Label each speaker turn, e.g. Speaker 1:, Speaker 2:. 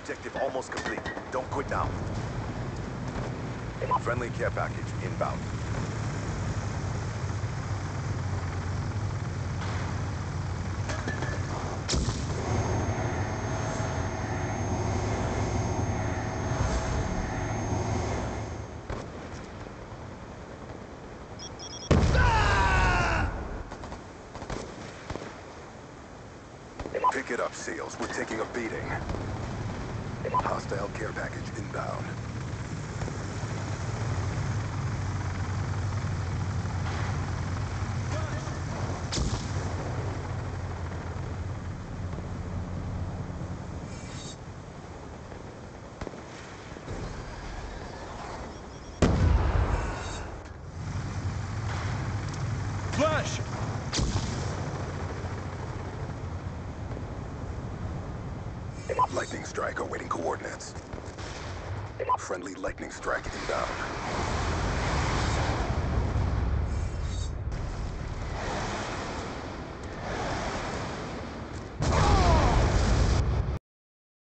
Speaker 1: Objective almost complete. Don't quit now. Friendly care package inbound. Pick it up, SEALs. We're taking a beating. Hostile care package inbound.
Speaker 2: Flash!
Speaker 1: Lightning strike awaiting coordinates. Friendly lightning strike inbound.